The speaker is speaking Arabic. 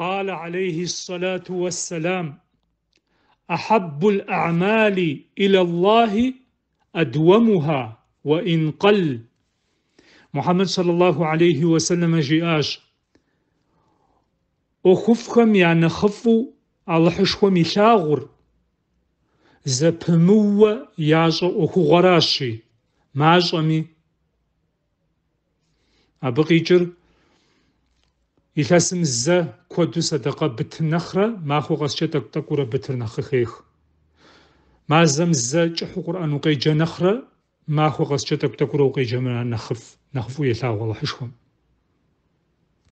قال عليه الصلاة والسلام أحب الأعمال إلى الله أدومها وإن قل. محمد صلى الله عليه وسلم جياش اخفكم يعني خفوا على شاغر. يلاغر زبموا ياش اخغراشي ماشمي ابقيجر يلاسم الزه куэду садакъэ бытыр нэхърэ махуэ къэскӏэ тӏэкӏу-тӏэкӏуурэ бытыр нэхъ къыхех. Мазэм зэ кӏыхьу Къурӏэн укъеджэ нэхърэ махуэ къэскӏэ тӏэкӏу-тӏэкӏуурэ укъеджэмэ нэхъыфӏ, нэхъыфӏу елъагъу Аллахьышхуэм.